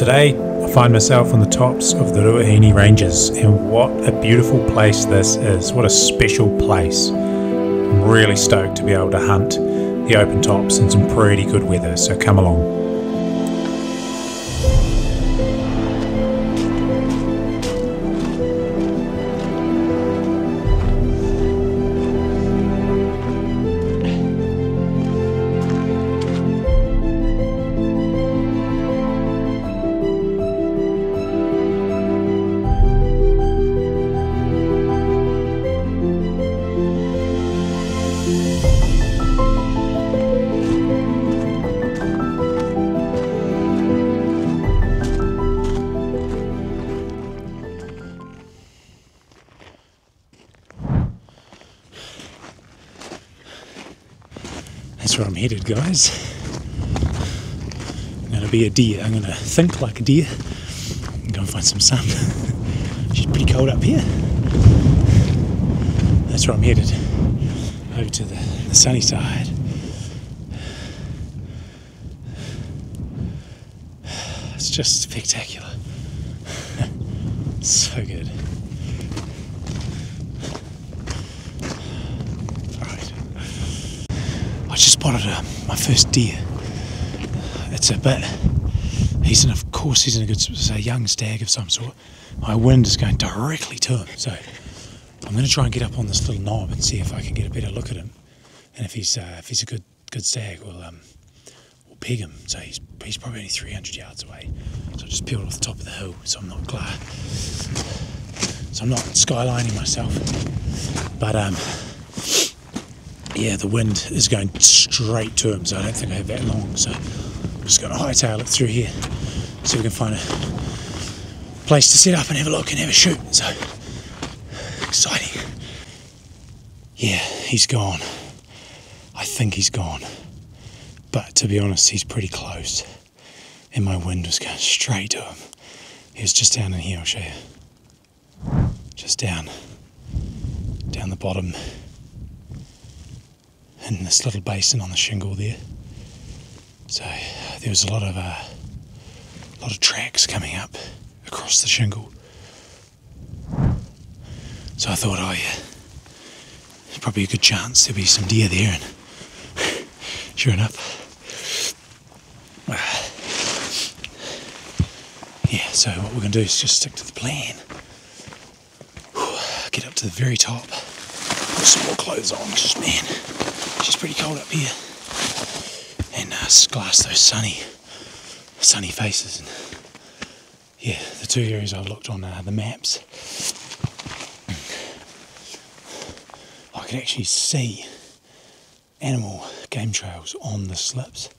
Today, I find myself on the tops of the Ruahine Ranges, and what a beautiful place this is. What a special place. I'm really stoked to be able to hunt the open tops in some pretty good weather, so come along. That's where I'm headed, guys. I'm gonna be a deer. I'm gonna think like a deer and go and find some sun. She's pretty cold up here. That's where I'm headed. Over to the, the sunny side. It's just spectacular. so good. Alright. I just spotted uh, my first deer. It's a bit. He's in, of course, he's in a good, a young stag of some sort. My wind is going directly to him, so I'm going to try and get up on this little knob and see if I can get a better look at him. And if he's uh, if he's a good good stag, we'll um, we'll peg him. So he's he's probably only 300 yards away. So I just peeled off the top of the hill, so I'm not gla- so I'm not skylining myself. But um, yeah, the wind is going straight to him, so I don't think I have that long. So I'm just going to hightail it through here, see if we can find a place to set up and have a look and have a shoot. So exciting. Yeah, he's gone. I think he's gone. But to be honest, he's pretty close. And my wind was going straight to him. He was just down in here, I'll show you. Just down. Down the bottom in this little basin on the shingle there. So there was a lot of uh, a lot of tracks coming up across the shingle. So I thought, oh yeah, there's probably a good chance there'll be some deer there, and sure enough. Yeah, so what we're going to do is just stick to the plan. Get up to the very top, put some more clothes on, just man, She's pretty cold up here. And uh, glass those sunny, sunny faces. And yeah, the two areas I've looked on uh, the maps, I can actually see animal game trails on the slips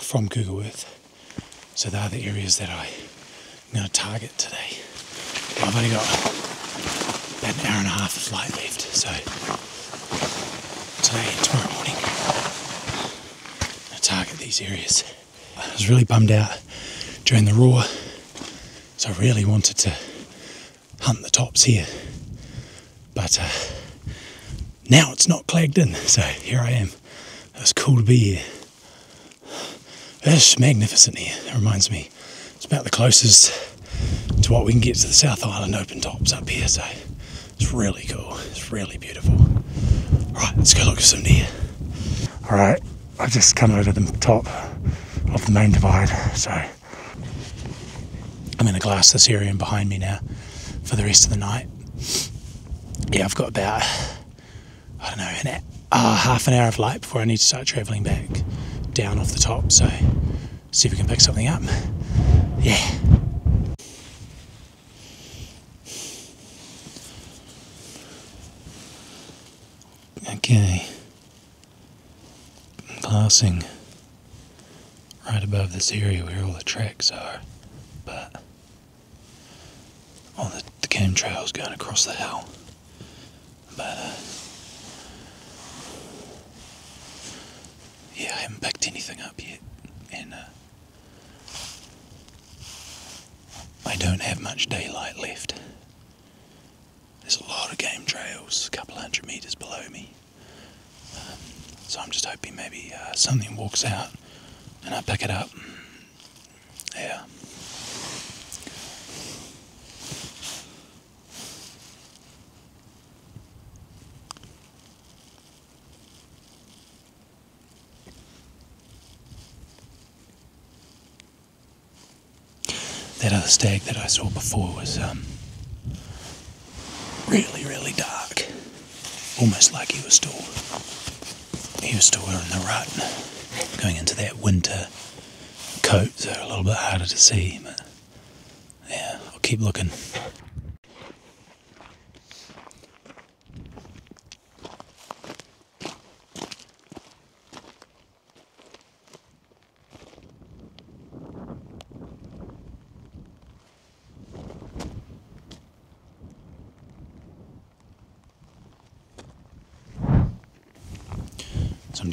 from Google Earth. So they're the areas that I'm going to target today. I've only got about an hour and a half of flight left, so today and tomorrow morning. I target these areas. I was really bummed out during the roar, so I really wanted to hunt the tops here. But uh, now it's not clagged in, so here I am. It's cool to be here. It's magnificent here. It reminds me, it's about the closest to what we can get to the South Island open tops up here, so it's really cool. It's really beautiful. Right, let's go look for some deer. All right, I've just come over the top of the main divide, so I'm going to glass this area in behind me now for the rest of the night. Yeah, I've got about, I don't know, an, uh, half an hour of light before I need to start travelling back down off the top, so see if we can pick something up. Yeah. Okay. Passing right above this area where all the tracks are, but all the, the game trails going across the hill. But uh, yeah, I haven't picked anything up yet, and uh, I don't have much daylight left. There's a lot of game trails, a couple hundred meters below me. So I'm just hoping maybe uh, something walks out and I pick it up Yeah. That other stag that I saw before was um, really, really dark. Almost like he was still was still wearing the rut, going into that winter coat, so a little bit harder to see. But yeah, I'll keep looking.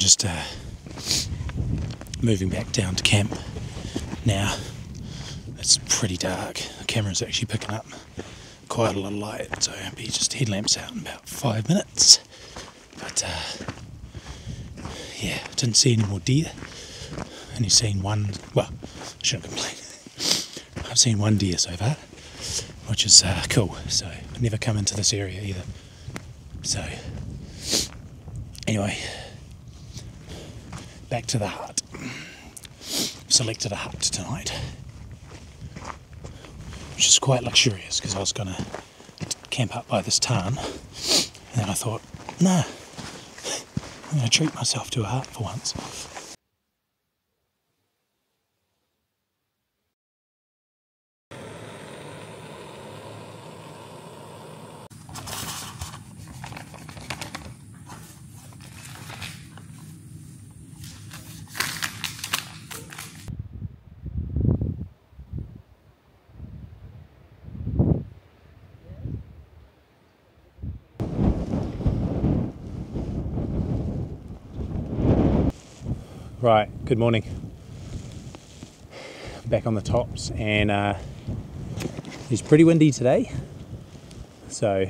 Just uh, moving back down to camp now. It's pretty dark. The camera's actually picking up quite a lot of light, so I'll be just headlamps out in about five minutes. But uh, yeah, didn't see any more deer. Only seen one. Well, I shouldn't complain. I've seen one deer so far, which is uh, cool. So I've never come into this area either. So anyway, back to the hut. Selected a hut tonight, which is quite luxurious because I was going to camp up by this tarn, and then I thought, nah, I'm going to treat myself to a hut for once. Right, good morning. Back on the tops, and uh, it's pretty windy today. So,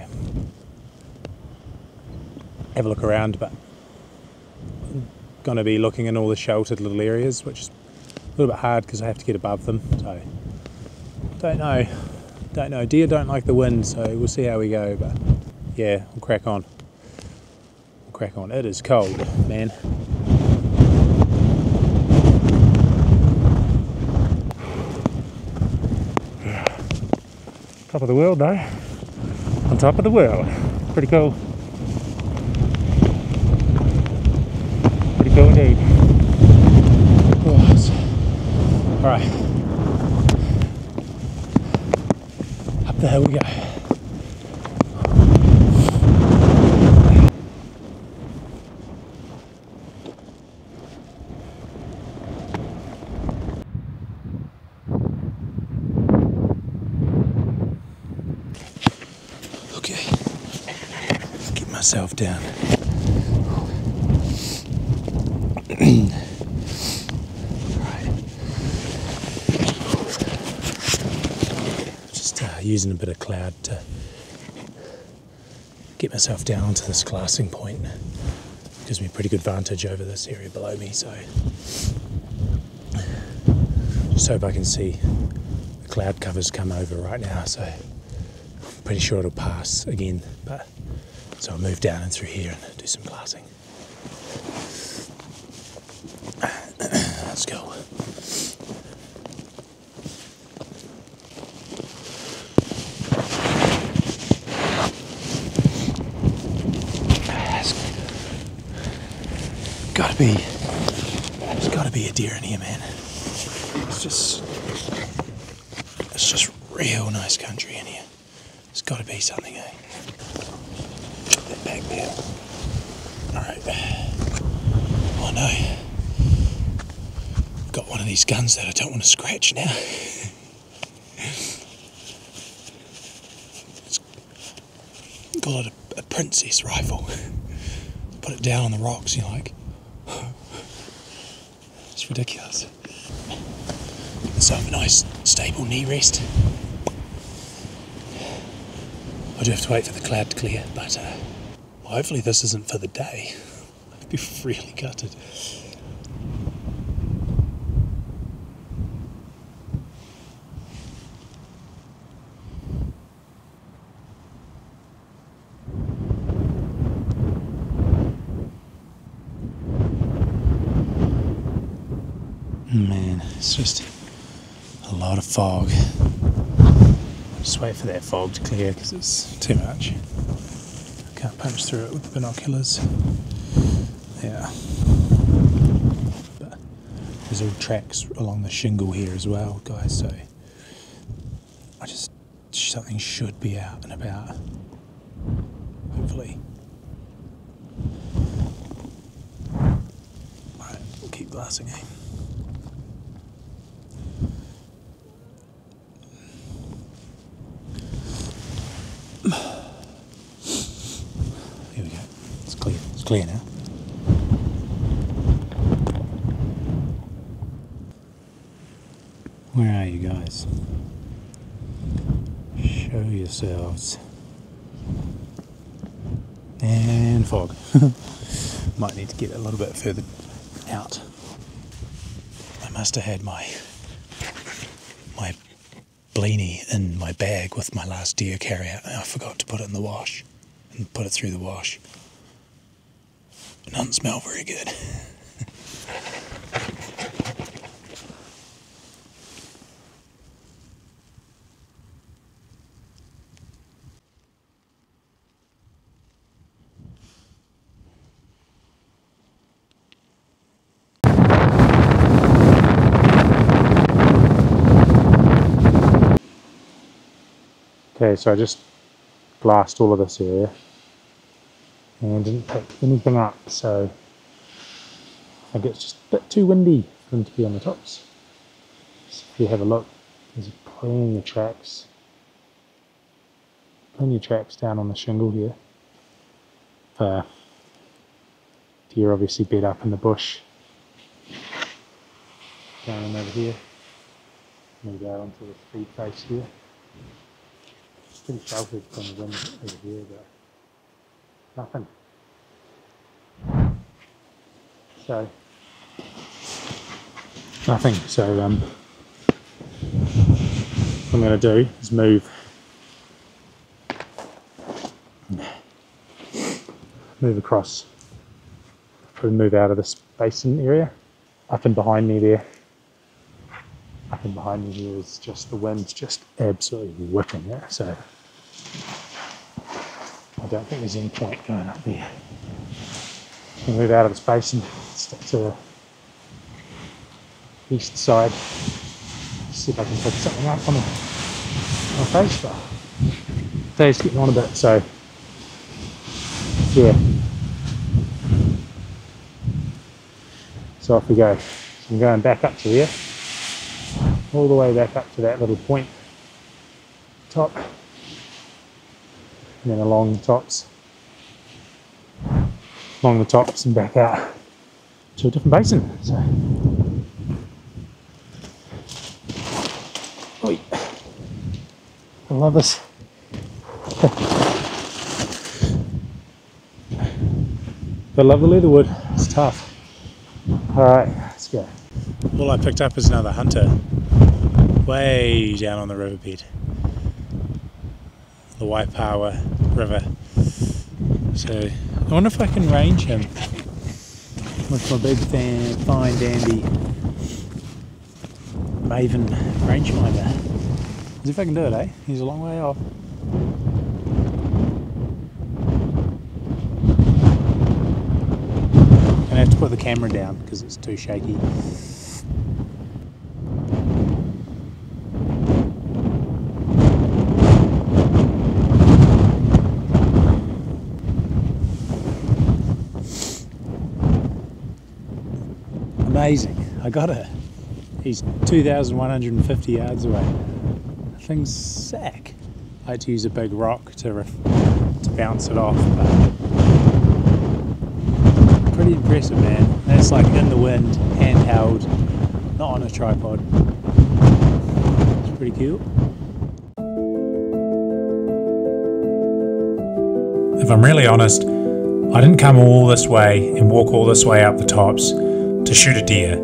have a look around, but I'm going to be looking in all the sheltered little areas, which is a little bit hard because I have to get above them. So, don't know, don't know. Deer don't like the wind, so we'll see how we go. But yeah, we'll crack on. We'll crack on. It is cold, man. Top of the world though. On top of the world. Pretty cool. Pretty cool indeed. Alright. Up the hill we go. Myself down. Just uh, using a bit of cloud to get myself down to this glassing point. Gives me a pretty good vantage over this area below me, so just hope I can see the cloud covers come over right now, so I'm pretty sure it'll pass again, but so I'll move down and through here and do some glassing. Let's go. Gotta be, there's gotta be a deer in here, man. It's just, it's just real nice country in here. There's got to be something, eh? Back there. Alright. Oh no. Got one of these guns that I don't want to scratch now. call it a, a princess rifle. Put it down on the rocks, you know, like. It's ridiculous. So a nice stable knee rest. I do have to wait for the cloud to clear, but uh, Hopefully, this isn't for the day. I'd be really gutted. Man, it's just a lot of fog. Just wait for that fog to clear because it's too much. Can't punch through it with binoculars. Yeah. But there's all tracks along the shingle here as well, guys, so I just something should be out and about. Hopefully. Alright, we'll keep glassing, eh? Here we go. It's clear. Now. Where are you guys? Show yourselves. And fog. Might need to get a little bit further out. I must have had my my bleenie in my bag with my last deer carry out. I forgot to put it in the wash and put it through the wash. It doesn't smell very good. Okay, so I just glassed all of this area and didn't pick anything up, so I it's just a bit too windy for them to be on the tops. So if you have a look, there's plenty of tracks, plenty of tracks down on the shingle here. Uh, deer obviously bed up in the bush down over here. Maybe out onto the feed face here It's pretty sheltered from the wind over here, but nothing. So, nothing. So, um, what I'm going to do is move, move across, probably move out of this basin area. Up and behind me there, up and behind me here is just the wind's just absolutely whipping it. So don't think there's any point going up there. We'll move out of and stick to the east side. See if I can pick something up on my face. But day's getting on a bit, so yeah. So off we go. So I'm going back up to here, all the way back up to that little point top and then along the tops, along the tops and back out to a different basin. So, Oi. I love this. I love the leatherwood. It's tough. All right, let's go. All I picked up is another hunter, way down on the riverbed the Waipawa River. So I wonder if I can range him with my big fan, fine dandy Maven rangefinder. See if I can do it, eh? He's a long way off. Gonna have to put the camera down because it's too shaky. Amazing. I got it. He's 2,150 yards away. thing's sick. I had to use a big rock to, to bounce it off, but pretty impressive, man. That's like in the wind, handheld, not on a tripod. It's pretty cool. If I'm really honest, I didn't come all this way and walk all this way up the tops to shoot a deer.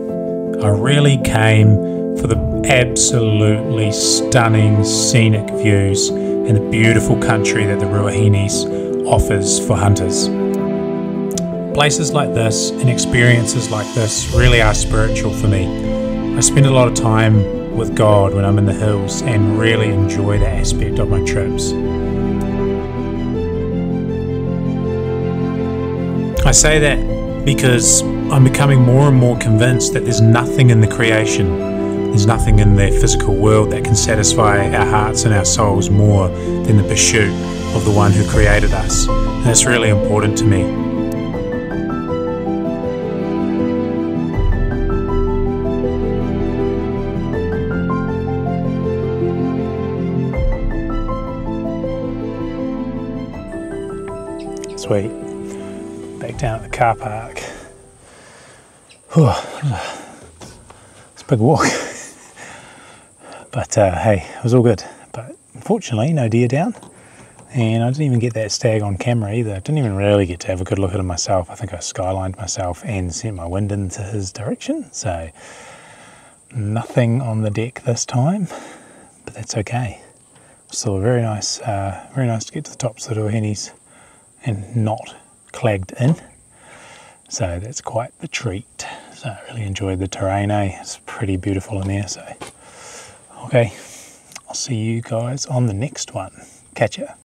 I really came for the absolutely stunning scenic views and the beautiful country that the Ruahines offers for hunters. Places like this and experiences like this really are spiritual for me. I spend a lot of time with God when I'm in the hills and really enjoy that aspect of my trips. I say that because I'm becoming more and more convinced that there's nothing in the creation, there's nothing in the physical world that can satisfy our hearts and our souls more than the pursuit of the one who created us. And that's really important to me. Sweet. Back down at the car park. Whew. It's a big walk. but uh, hey, it was all good. But unfortunately, no deer down. And I didn't even get that stag on camera either. I didn't even really get to have a good look at him myself. I think I skylined myself and sent my wind into his direction. So nothing on the deck this time, but that's okay. Still very nice, uh, very nice to get to the tops of the hennies and not clagged in. So that's quite the treat. So I really enjoyed the terrain, eh? It's pretty beautiful in there. So, okay, I'll see you guys on the next one. Catch ya.